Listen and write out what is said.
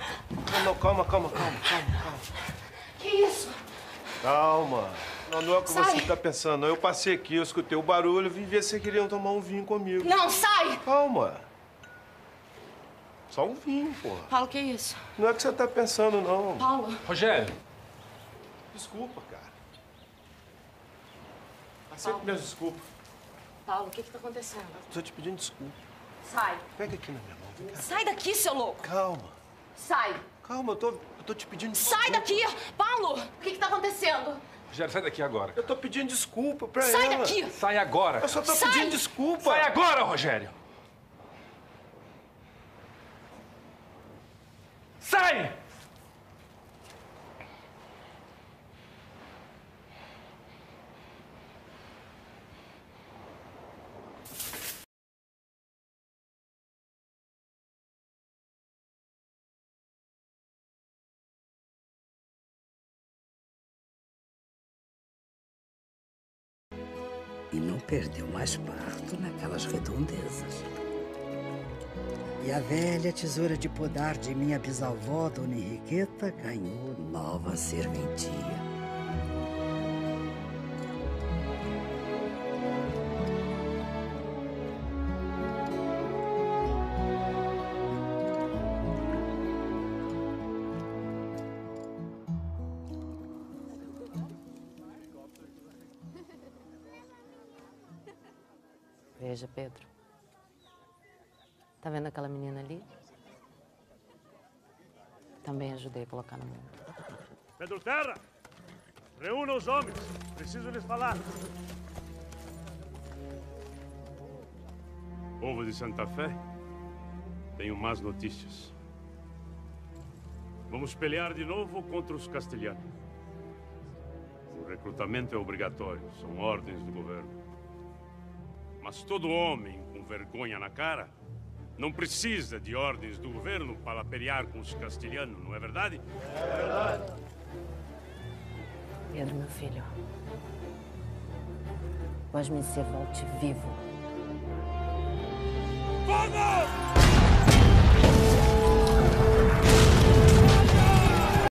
Não, não, calma, calma, calma, calma, calma. Que isso? Calma. Não, não é o que Sai. você está pensando. não. Eu passei aqui, eu escutei o barulho, vim ver se vocês queriam tomar um vinho comigo. Não, sai! Calma. Só um vinho, porra. Paulo, que isso? Não é o que você tá pensando, não. Paulo, Rogério, Desculpa, cara. Aceita minhas desculpas. Paulo, o que que tá acontecendo? Tô te pedindo desculpa. Sai. Pega aqui na minha mão. Vem cá. Sai daqui, seu louco. Calma. Sai. Calma, eu tô, eu tô te pedindo Sai desculpa. daqui! Paulo, o que que tá acontecendo? Rogério, sai daqui agora. Eu tô pedindo desculpa pra Sai ela. daqui! Sai agora. Eu só tô Sai. pedindo desculpa. Sai agora, Rogério. Sai! E não perdeu mais parto naquelas redondezas. E a velha tesoura de podar de minha bisavó, Dona Henriqueta, ganhou nova serventia. Veja, Pedro. Tá vendo aquela menina ali? Também ajudei a colocar no mundo. Pedro Terra, reúna os homens. Preciso lhes falar. Povo de Santa Fé, tenho más notícias. Vamos pelear de novo contra os castelhanos. O recrutamento é obrigatório, são ordens do governo. Mas todo homem com vergonha na cara não precisa de ordens do governo para pelear com os castelhanos, não é verdade? Pedro, meu filho. Vós me volte vivo.